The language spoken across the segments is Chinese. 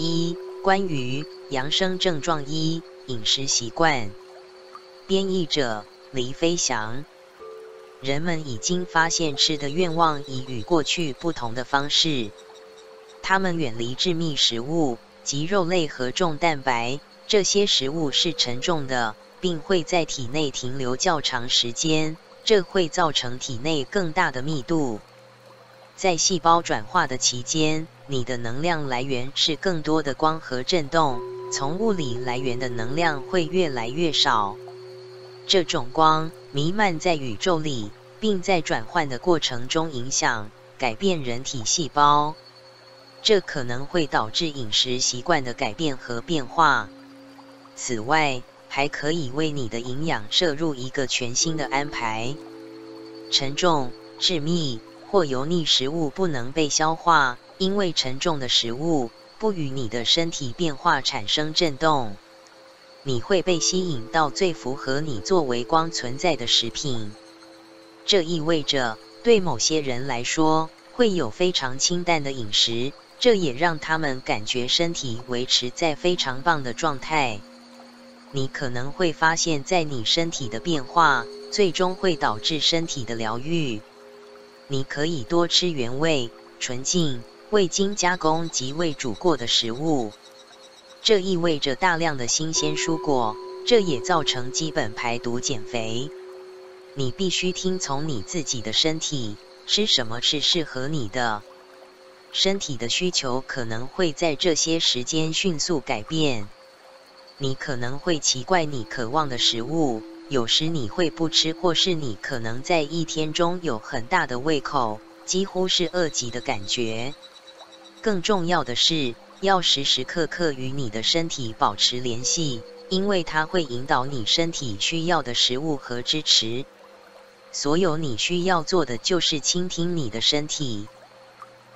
一、关于养生症状一饮食习惯。编译者：黎飞翔。人们已经发现吃的愿望已与过去不同的方式。他们远离致密食物及肉类和重蛋白，这些食物是沉重的，并会在体内停留较长时间，这会造成体内更大的密度。在细胞转化的期间，你的能量来源是更多的光和振动，从物理来源的能量会越来越少。这种光弥漫在宇宙里，并在转换的过程中影响、改变人体细胞。这可能会导致饮食习惯的改变和变化。此外，还可以为你的营养摄入一个全新的安排。沉重、致密。或油腻食物不能被消化，因为沉重的食物不与你的身体变化产生震动。你会被吸引到最符合你作为光存在的食品。这意味着，对某些人来说，会有非常清淡的饮食，这也让他们感觉身体维持在非常棒的状态。你可能会发现，在你身体的变化，最终会导致身体的疗愈。你可以多吃原味、纯净、未经加工及未煮过的食物，这意味着大量的新鲜蔬果。这也造成基本排毒、减肥。你必须听从你自己的身体，吃什么是适合你的。身体的需求可能会在这些时间迅速改变。你可能会奇怪你渴望的食物。有时你会不吃，或是你可能在一天中有很大的胃口，几乎是饿极的感觉。更重要的是，要时时刻刻与你的身体保持联系，因为它会引导你身体需要的食物和支持。所有你需要做的就是倾听你的身体。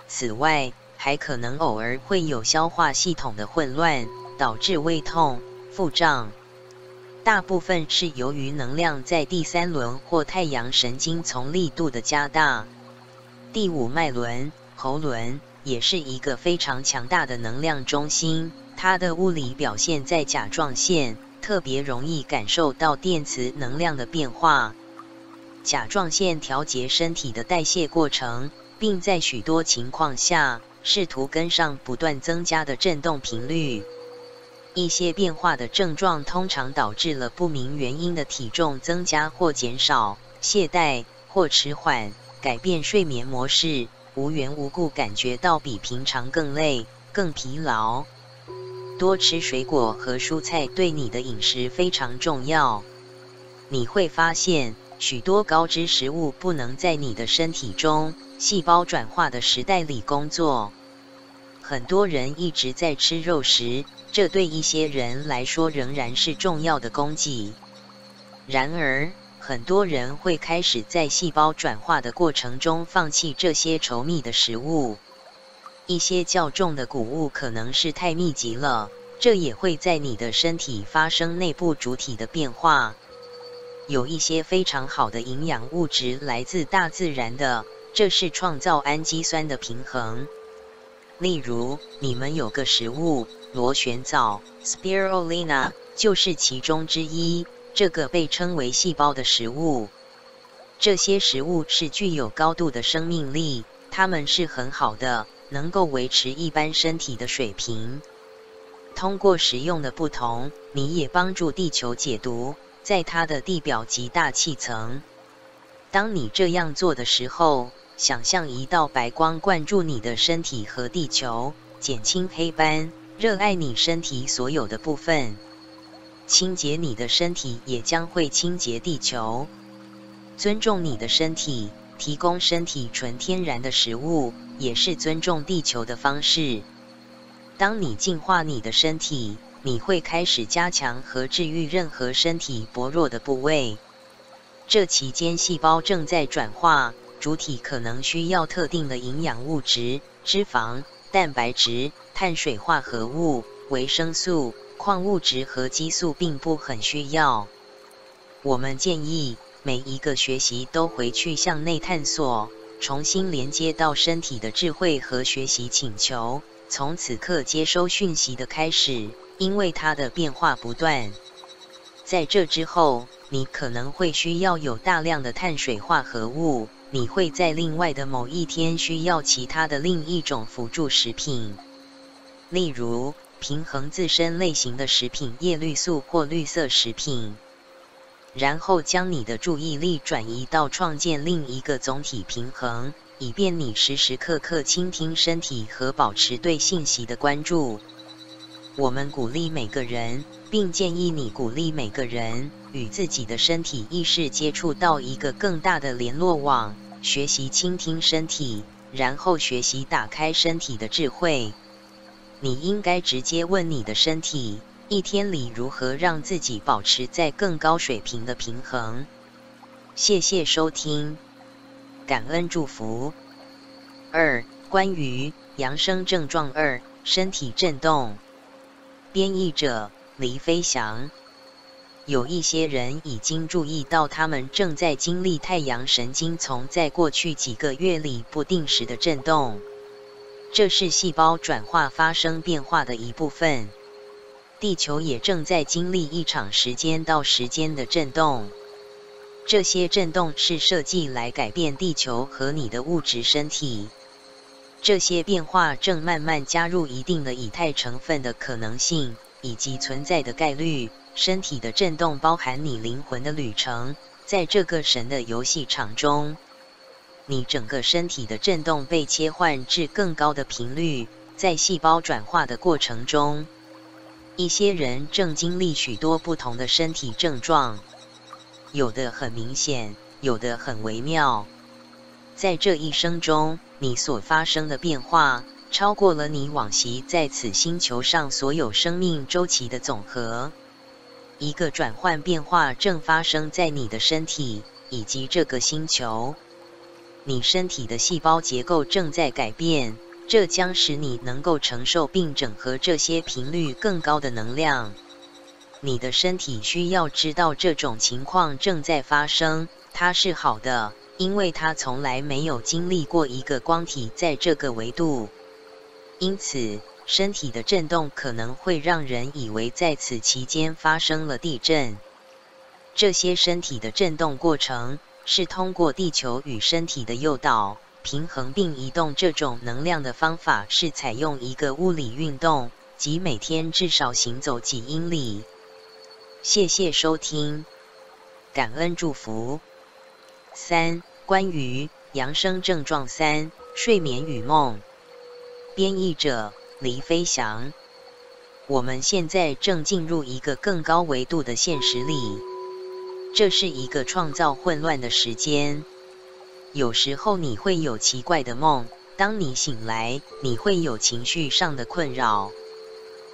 此外，还可能偶尔会有消化系统的混乱，导致胃痛、腹胀。大部分是由于能量在第三轮或太阳神经丛力度的加大。第五脉轮喉轮也是一个非常强大的能量中心，它的物理表现在甲状腺，特别容易感受到电磁能量的变化。甲状腺调节身体的代谢过程，并在许多情况下试图跟上不断增加的振动频率。一些变化的症状通常导致了不明原因的体重增加或减少、懈怠或迟缓、改变睡眠模式、无缘无故感觉到比平常更累、更疲劳。多吃水果和蔬菜对你的饮食非常重要。你会发现，许多高脂食物不能在你的身体中细胞转化的时代里工作。很多人一直在吃肉食，这对一些人来说仍然是重要的供给。然而，很多人会开始在细胞转化的过程中放弃这些稠密的食物。一些较重的谷物可能是太密集了，这也会在你的身体发生内部主体的变化。有一些非常好的营养物质来自大自然的，这是创造氨基酸的平衡。例如，你们有个食物螺旋藻 （Spirulina） 就是其中之一。这个被称为细胞的食物。这些食物是具有高度的生命力，它们是很好的，能够维持一般身体的水平。通过食用的不同，你也帮助地球解毒，在它的地表及大气层。当你这样做的时候，想象一道白光灌注你的身体和地球，减轻黑斑，热爱你身体所有的部分，清洁你的身体也将会清洁地球。尊重你的身体，提供身体纯天然的食物，也是尊重地球的方式。当你净化你的身体，你会开始加强和治愈任何身体薄弱的部位。这期间，细胞正在转化。主体可能需要特定的营养物质，脂肪、蛋白质、碳水化合物、维生素、矿物质和激素并不很需要。我们建议每一个学习都回去向内探索，重新连接到身体的智慧和学习请求，从此刻接收讯息的开始，因为它的变化不断。在这之后，你可能会需要有大量的碳水化合物，你会在另外的某一天需要其他的另一种辅助食品，例如平衡自身类型的食品叶绿素或绿色食品。然后将你的注意力转移到创建另一个总体平衡，以便你时时刻刻倾听身体和保持对信息的关注。我们鼓励每个人，并建议你鼓励每个人与自己的身体意识接触到一个更大的联络网，学习倾听身体，然后学习打开身体的智慧。你应该直接问你的身体。一天里如何让自己保持在更高水平的平衡？谢谢收听，感恩祝福。二、关于扬声症状二：身体震动。编译者：黎飞翔。有一些人已经注意到，他们正在经历太阳神经丛在过去几个月里不定时的震动，这是细胞转化发生变化的一部分。地球也正在经历一场时间到时间的震动，这些震动是设计来改变地球和你的物质身体。这些变化正慢慢加入一定的以太成分的可能性以及存在的概率。身体的震动包含你灵魂的旅程，在这个神的游戏场中，你整个身体的震动被切换至更高的频率，在细胞转化的过程中。一些人正经历许多不同的身体症状，有的很明显，有的很微妙。在这一生中，你所发生的变化超过了你往昔在此星球上所有生命周期的总和。一个转换变化正发生在你的身体以及这个星球，你身体的细胞结构正在改变。这将使你能够承受并整合这些频率更高的能量。你的身体需要知道这种情况正在发生，它是好的，因为它从来没有经历过一个光体在这个维度。因此，身体的震动可能会让人以为在此期间发生了地震。这些身体的震动过程是通过地球与身体的诱导。平衡并移动这种能量的方法是采用一个物理运动，即每天至少行走几英里。谢谢收听，感恩祝福。三、关于扬声症状三：睡眠与梦。编译者：黎飞翔。我们现在正进入一个更高维度的现实里，这是一个创造混乱的时间。有时候你会有奇怪的梦，当你醒来，你会有情绪上的困扰，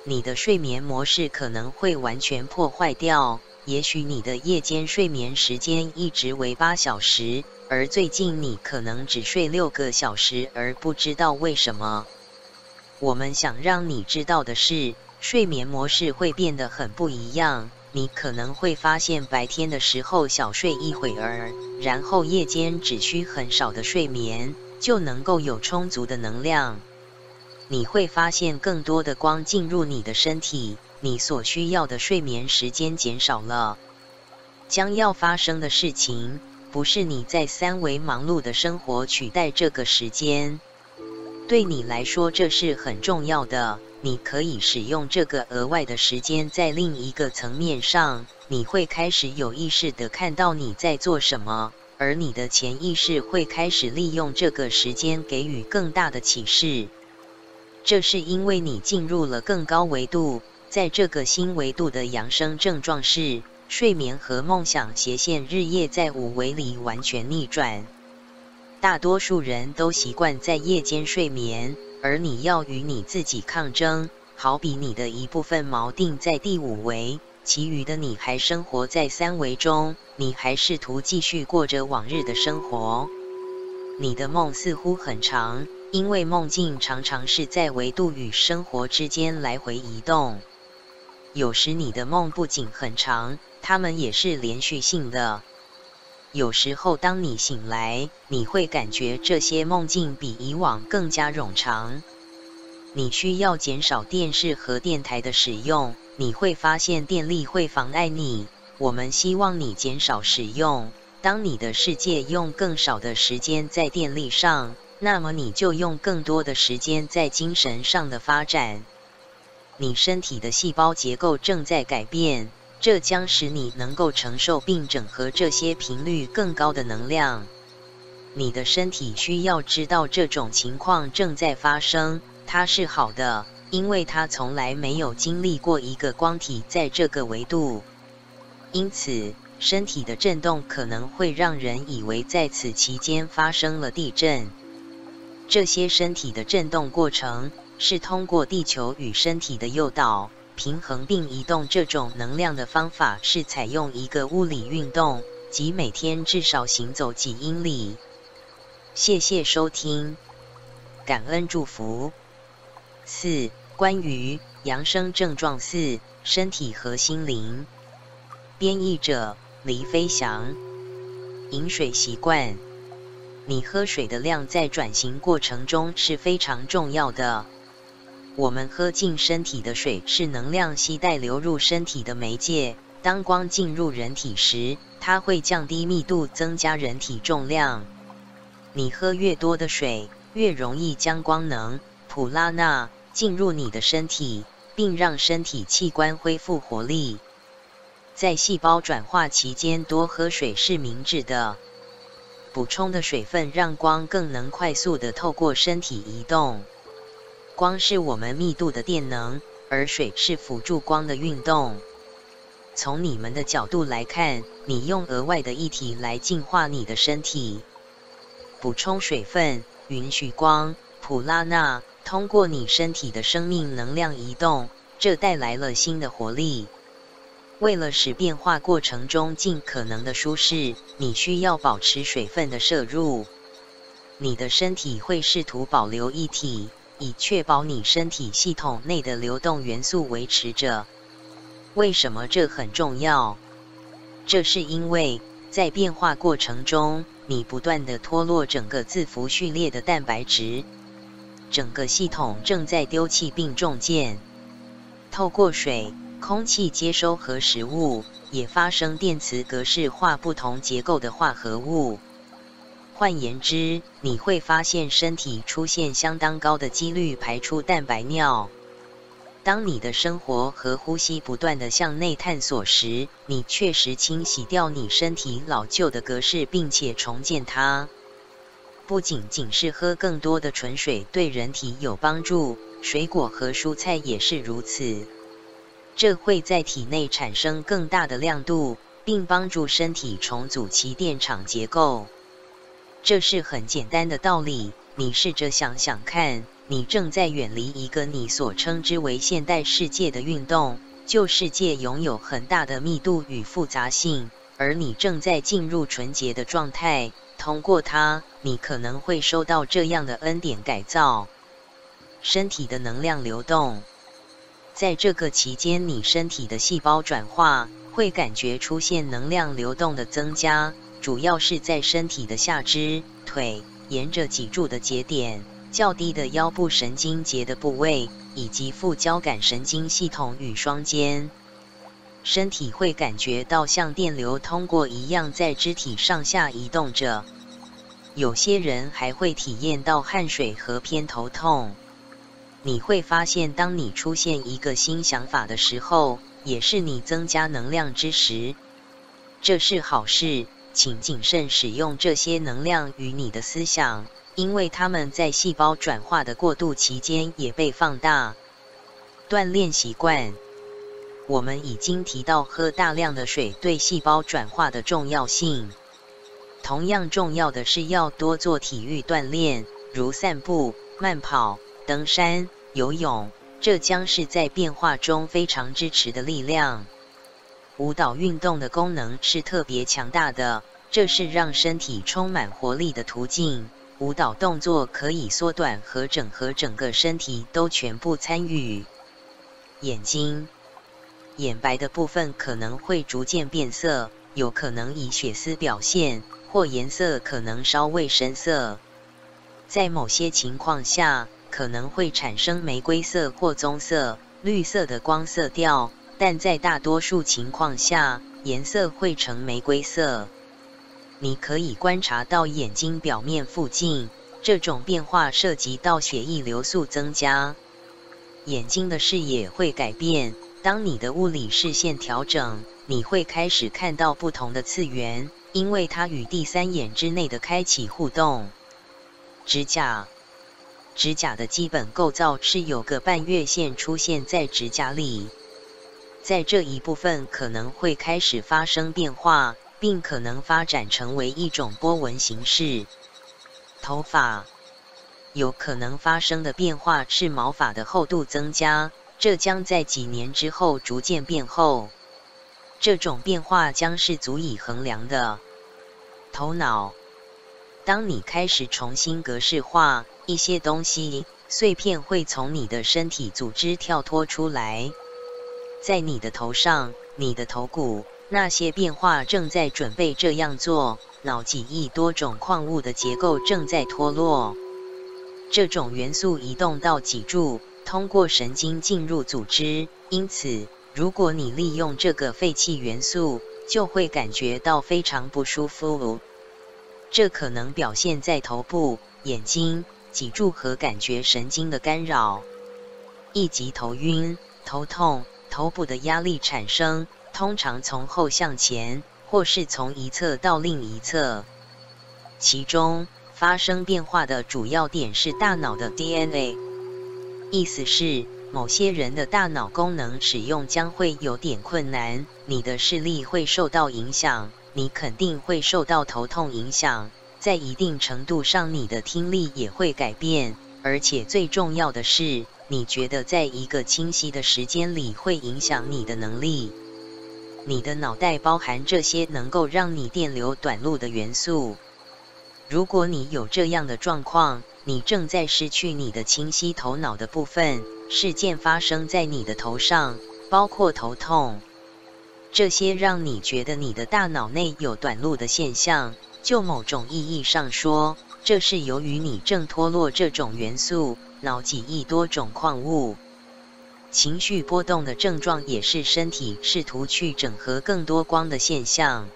你的睡眠模式可能会完全破坏掉。也许你的夜间睡眠时间一直为八小时，而最近你可能只睡六个小时，而不知道为什么。我们想让你知道的是，睡眠模式会变得很不一样。你可能会发现，白天的时候小睡一会儿，然后夜间只需很少的睡眠，就能够有充足的能量。你会发现更多的光进入你的身体，你所需要的睡眠时间减少了。将要发生的事情，不是你在三维忙碌的生活取代这个时间。对你来说，这是很重要的。你可以使用这个额外的时间在另一个层面上，你会开始有意识的看到你在做什么，而你的潜意识会开始利用这个时间给予更大的启示。这是因为你进入了更高维度，在这个新维度的扬声症状是睡眠和梦想斜线日夜在五维里完全逆转。大多数人都习惯在夜间睡眠，而你要与你自己抗争。好比你的一部分锚定在第五维，其余的你还生活在三维中，你还试图继续过着往日的生活。你的梦似乎很长，因为梦境常常是在维度与生活之间来回移动。有时你的梦不仅很长，它们也是连续性的。有时候，当你醒来，你会感觉这些梦境比以往更加冗长。你需要减少电视和电台的使用。你会发现电力会妨碍你。我们希望你减少使用。当你的世界用更少的时间在电力上，那么你就用更多的时间在精神上的发展。你身体的细胞结构正在改变，这将使你能够承受并整合这些频率更高的能量。你的身体需要知道这种情况正在发生。它是好的，因为它从来没有经历过一个光体在这个维度，因此身体的震动可能会让人以为在此期间发生了地震。这些身体的震动过程是通过地球与身体的诱导、平衡并移动。这种能量的方法是采用一个物理运动，即每天至少行走几英里。谢谢收听，感恩祝福。四、关于扬声症状四：身体和心灵。编译者：黎飞翔。饮水习惯。你喝水的量在转型过程中是非常重要的。我们喝进身体的水是能量携带流入身体的媒介。当光进入人体时，它会降低密度，增加人体重量。你喝越多的水，越容易将光能普拉纳。进入你的身体，并让身体器官恢复活力。在细胞转化期间，多喝水是明智的。补充的水分让光更能快速地透过身体移动。光是我们密度的电能，而水是辅助光的运动。从你们的角度来看，你用额外的液体来净化你的身体。补充水分，允许光普拉纳。通过你身体的生命能量移动，这带来了新的活力。为了使变化过程中尽可能的舒适，你需要保持水分的摄入。你的身体会试图保留液体，以确保你身体系统内的流动元素维持着。为什么这很重要？这是因为在变化过程中，你不断的脱落整个字符序列的蛋白质。整个系统正在丢弃并重建，透过水、空气接收和食物，也发生电磁格式化不同结构的化合物。换言之，你会发现身体出现相当高的几率排出蛋白尿。当你的生活和呼吸不断的向内探索时，你确实清洗掉你身体老旧的格式，并且重建它。不仅仅是喝更多的纯水对人体有帮助，水果和蔬菜也是如此。这会在体内产生更大的亮度，并帮助身体重组其电场结构。这是很简单的道理。你试着想想看，你正在远离一个你所称之为现代世界的运动，旧世界拥有很大的密度与复杂性，而你正在进入纯洁的状态。通过它，你可能会收到这样的恩典改造：身体的能量流动。在这个期间，你身体的细胞转化会感觉出现能量流动的增加，主要是在身体的下肢、腿、沿着脊柱的节点、较低的腰部神经节的部位，以及副交感神经系统与双肩。身体会感觉到像电流通过一样在肢体上下移动着。有些人还会体验到汗水和偏头痛。你会发现，当你出现一个新想法的时候，也是你增加能量之时。这是好事，请谨慎使用这些能量与你的思想，因为它们在细胞转化的过渡期间也被放大。锻炼习惯。我们已经提到喝大量的水对细胞转化的重要性。同样重要的是要多做体育锻炼，如散步、慢跑、登山、游泳，这将是在变化中非常支持的力量。舞蹈运动的功能是特别强大的，这是让身体充满活力的途径。舞蹈动作可以缩短和整合整个身体都全部参与。眼睛。眼白的部分可能会逐渐变色，有可能以血丝表现，或颜色可能稍微深色。在某些情况下，可能会产生玫瑰色或棕色、绿色的光色调，但在大多数情况下，颜色会呈玫瑰色。你可以观察到眼睛表面附近，这种变化涉及到血液流速增加。眼睛的视野会改变，当你的物理视线调整，你会开始看到不同的次元。因为它与第三眼之内的开启互动。指甲，指甲的基本构造是有个半月线出现在指甲里，在这一部分可能会开始发生变化，并可能发展成为一种波纹形式。头发，有可能发生的变化是毛发的厚度增加，这将在几年之后逐渐变厚。这种变化将是足以衡量的。头脑，当你开始重新格式化一些东西，碎片会从你的身体组织跳脱出来，在你的头上、你的头骨，那些变化正在准备这样做。脑几亿多种矿物的结构正在脱落，这种元素移动到脊柱，通过神经进入组织，因此。如果你利用这个废弃元素，就会感觉到非常不舒服。这可能表现在头部、眼睛、脊柱和感觉神经的干扰，以及头晕、头痛、头部的压力产生，通常从后向前，或是从一侧到另一侧。其中发生变化的主要点是大脑的 DNA，意思是。某些人的大脑功能使用将会有点困难，你的视力会受到影响，你肯定会受到头痛影响，在一定程度上你的听力也会改变，而且最重要的是，你觉得在一个清晰的时间里会影响你的能力。你的脑袋包含这些能够让你电流短路的元素。如果你有这样的状况，你正在失去你的清晰头脑的部分。事件发生在你的头上，包括头痛，这些让你觉得你的大脑内有短路的现象。就某种意义上说，这是由于你正脱落这种元素——脑几亿多种矿物。情绪波动的症状也是身体试图去整合更多光的现象。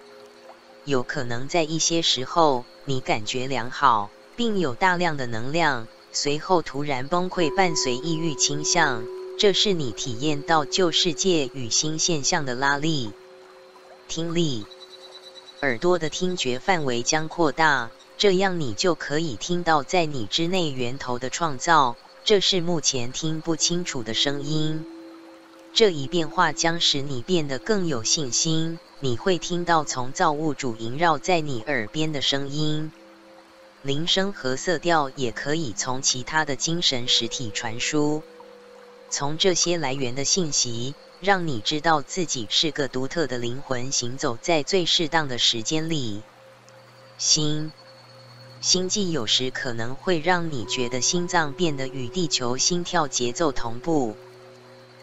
有可能在一些时候，你感觉良好，并有大量的能量。随后突然崩溃，伴随抑郁倾向，这是你体验到旧世界与新现象的拉力。听力，耳朵的听觉范围将扩大，这样你就可以听到在你之内源头的创造，这是目前听不清楚的声音。这一变化将使你变得更有信心，你会听到从造物主萦绕在你耳边的声音。铃声和色调也可以从其他的精神实体传输。从这些来源的信息，让你知道自己是个独特的灵魂，行走在最适当的时间里。心，心悸有时可能会让你觉得心脏变得与地球心跳节奏同步。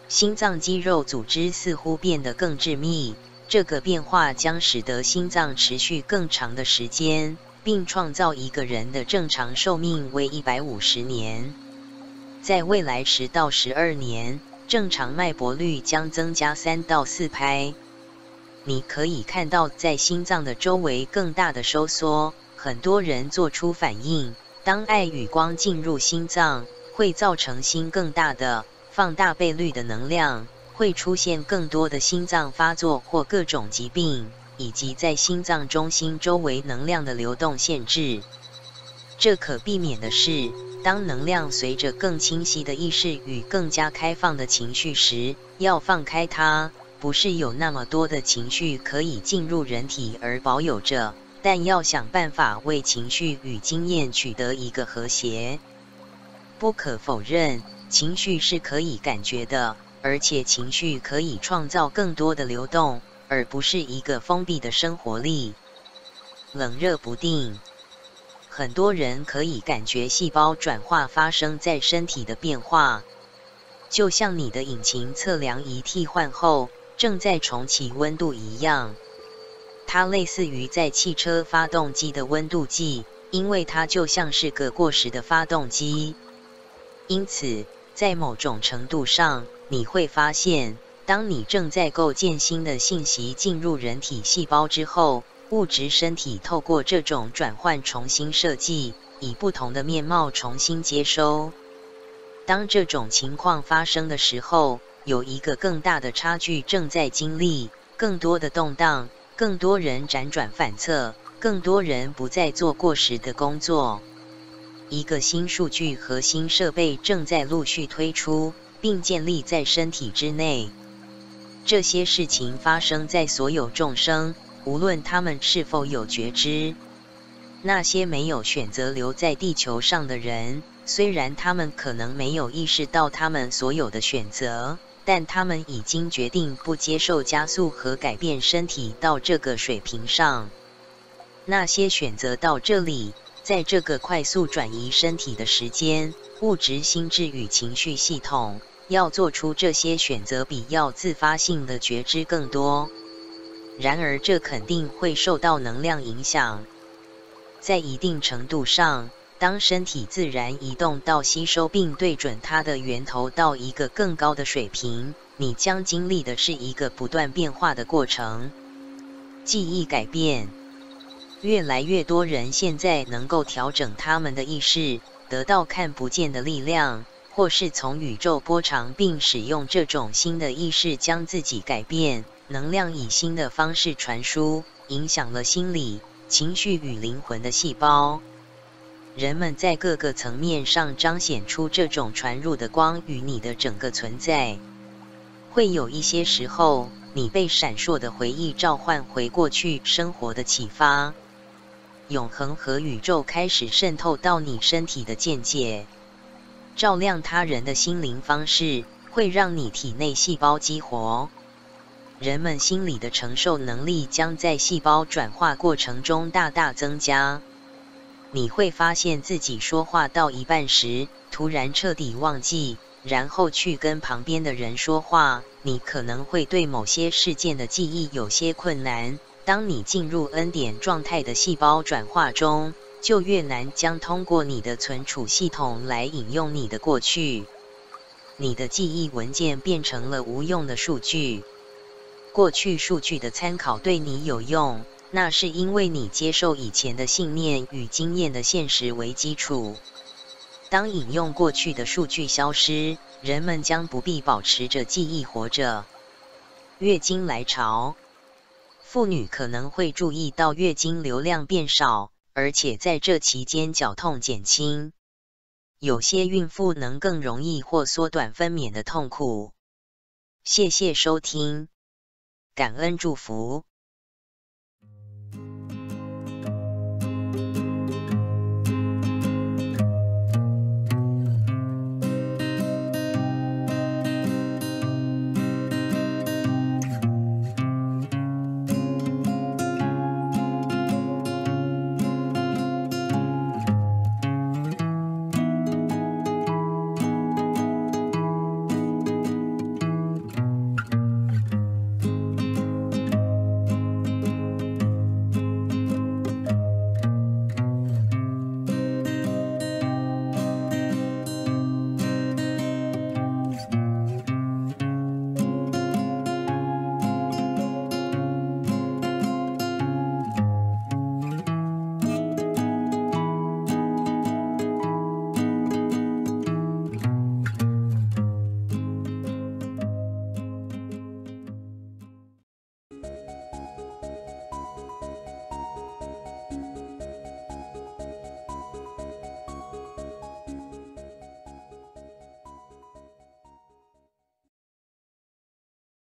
心脏肌肉组织似乎变得更致密，这个变化将使得心脏持续更长的时间。并创造一个人的正常寿命为一百五十年，在未来十到十二年，正常脉搏率将增加三到四拍。你可以看到，在心脏的周围更大的收缩。很多人做出反应，当爱与光进入心脏，会造成心更大的放大倍率的能量，会出现更多的心脏发作或各种疾病。以及在心脏中心周围能量的流动限制。这可避免的是，当能量随着更清晰的意识与更加开放的情绪时，要放开它。不是有那么多的情绪可以进入人体而保有着，但要想办法为情绪与经验取得一个和谐。不可否认，情绪是可以感觉的，而且情绪可以创造更多的流动。而不是一个封闭的生活力，冷热不定。很多人可以感觉细胞转化发生在身体的变化，就像你的引擎测量仪替换后正在重启温度一样。它类似于在汽车发动机的温度计，因为它就像是个过时的发动机。因此，在某种程度上，你会发现，当你正在构建新的信息进入人体细胞之后，物质身体透过这种转换重新设计，以不同的面貌重新接收。当这种情况发生的时候，有一个更大的差距正在经历，更多的动荡，更多人辗转反侧，更多人不再做过时的工作。一个新数据和新设备正在陆续推出，并建立在身体之内。这些事情发生在所有众生，无论他们是否有觉知。那些没有选择留在地球上的人，虽然他们可能没有意识到他们所有的选择，但他们已经决定不接受加速和改变身体到这个水平上。那些选择到这里。在这个快速转移身体的时间，物质、心智与情绪系统要做出这些选择，比要自发性的觉知更多。然而，这肯定会受到能量影响。在一定程度上，当身体自然移动到吸收并对准它的源头到一个更高的水平，你将经历的是一个不断变化的过程。记忆改变。越来越多人现在能够调整他们的意识，得到看不见的力量，或是从宇宙波长，并使用这种新的意识将自己改变。能量以新的方式传输，影响了心理、情绪与灵魂的细胞。人们在各个层面上彰显出这种传入的光与你的整个存在。会有一些时候，你被闪烁的回忆召唤回过去生活的启发。永恒和宇宙开始渗透到你身体的见解，照亮他人的心灵方式，会让你体内细胞激活。人们心理的承受能力将在细胞转化过程中大大增加。你会发现自己说话到一半时，突然彻底忘记，然后去跟旁边的人说话。你可能会对某些事件的记忆有些困难。当你进入恩典状态的细胞转化中，就越难将通过你的存储系统来引用你的过去。你的记忆文件变成了无用的数据。过去数据的参考对你有用，那是因为你接受以前的信念与经验的现实为基础。当引用过去的数据消失，人们将不必保持着记忆活着。月经来潮。妇女可能会注意到月经流量变少，而且在这期间绞痛减轻。有些孕妇能更容易或缩短分娩的痛苦。谢谢收听，感恩祝福。